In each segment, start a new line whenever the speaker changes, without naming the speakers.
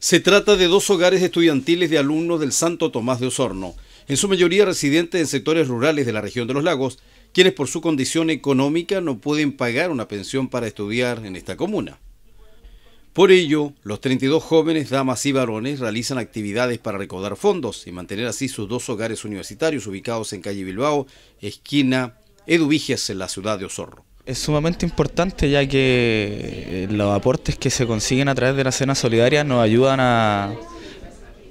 Se trata de dos hogares estudiantiles de alumnos del Santo Tomás de Osorno, en su mayoría residentes en sectores rurales de la región de los lagos, quienes por su condición económica no pueden pagar una pensión para estudiar en esta comuna. Por ello, los 32 jóvenes, damas y varones realizan actividades para recaudar fondos y mantener así sus dos hogares universitarios ubicados en calle Bilbao, esquina Eduviges, en la ciudad de Osorno.
Es sumamente importante ya que eh, los aportes que se consiguen a través de la cena solidaria nos ayudan a,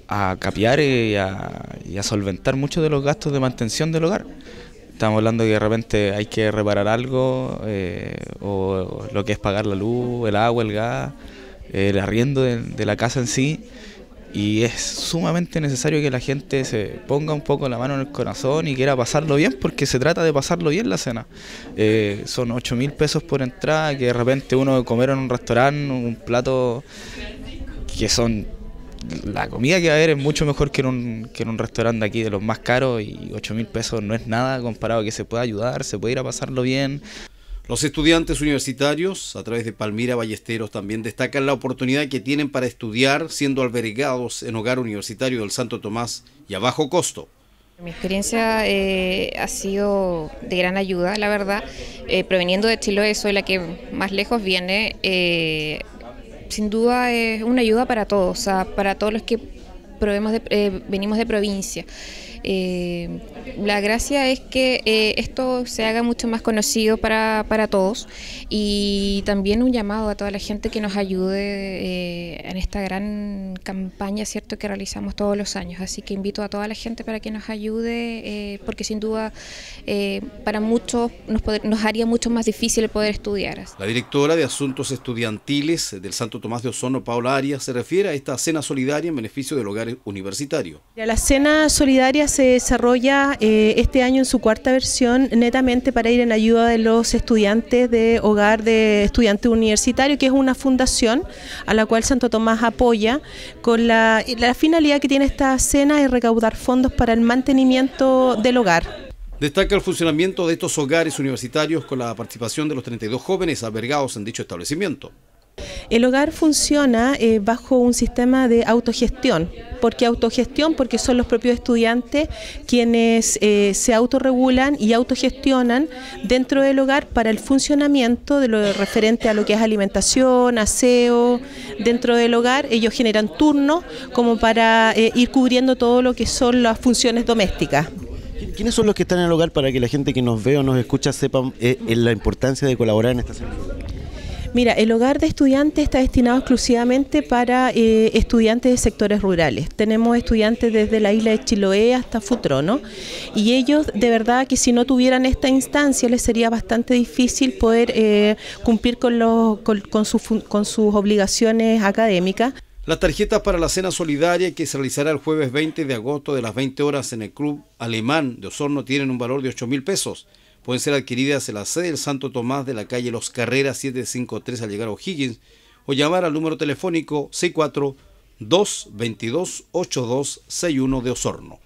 a capiar y a, solventar muchos de los gastos de mantención del hogar. Estamos hablando que de repente hay que reparar algo, eh, o lo que es pagar la luz, el agua, el gas, el arriendo de la casa en sí y es sumamente necesario que la gente se ponga un poco la mano en el corazón y quiera pasarlo bien porque se trata de pasarlo bien la cena. Eh, son 8 mil pesos por entrada, que de repente uno comer en un restaurante un plato que son... La comida que va a haber es mucho mejor que en un, que en un restaurante aquí de los más caros y 8 mil pesos no es nada comparado a que se pueda ayudar, se puede ir a pasarlo bien.
Los estudiantes universitarios, a través de Palmira Ballesteros, también destacan la oportunidad que tienen para estudiar siendo albergados en hogar universitario del Santo Tomás y a bajo costo.
Mi experiencia eh, ha sido de gran ayuda, la verdad. Eh, proveniendo de Chiloé, soy la que más lejos viene. Eh, sin duda es una ayuda para todos, para todos los que venimos de provincia. Eh, la gracia es que eh, esto se haga mucho más conocido para, para, todos y también un llamado a toda la gente que nos ayude eh, en esta gran campaña cierto que realizamos todos los años. Así que invito a toda la gente para que nos ayude porque sin duda para muchos nos, nos haría mucho más difícil poder estudiar.
La directora de Asuntos Estudiantiles del Santo Tomás de Ozono, Paula Arias, se refiere a esta cena solidaria en beneficio del hogar universitario.
La cena solidaria se desarrolla eh, este año en su cuarta versión netamente para ir en ayuda de los estudiantes de Hogar de Estudiantes Universitarios, que es una fundación a la cual Santo Tomás apoya, con la, la finalidad que tiene esta cena es recaudar fondos para el mantenimiento del hogar.
Destaca el funcionamiento de estos hogares universitarios con la participación de los 32 jóvenes albergados en dicho establecimiento.
El hogar funciona eh, bajo un sistema de autogestión. ¿Por qué autogestión? Porque son los propios estudiantes quienes eh, se autorregulan y autogestionan dentro del hogar para el funcionamiento de lo referente a lo que es alimentación, aseo, dentro del hogar. Ellos generan turnos como para eh, ir cubriendo todo lo que son las funciones domésticas.
¿Quiénes son los que están en el hogar para que la gente que nos ve o nos escucha sepa la importancia de colaborar en esta semana?
Mira, el hogar de estudiantes está destinado exclusivamente para eh, estudiantes de sectores rurales. Tenemos estudiantes desde la isla de Chiloé hasta Futrono y ellos de verdad que si no tuvieran esta instancia les sería bastante difícil poder eh, cumplir con, sus obligaciones académicas.
Las tarjetas para la cena solidaria que se realizará el jueves 20 de agosto de las 20 horas en el Club Alemán de Osorno tienen un valor de 8 mil pesos pueden ser adquiridas en la sede del Santo Tomás de la calle Los Carreras 753 al llegar a O'Higgins o llamar al número telefónico 64 222 8261 de Osorno.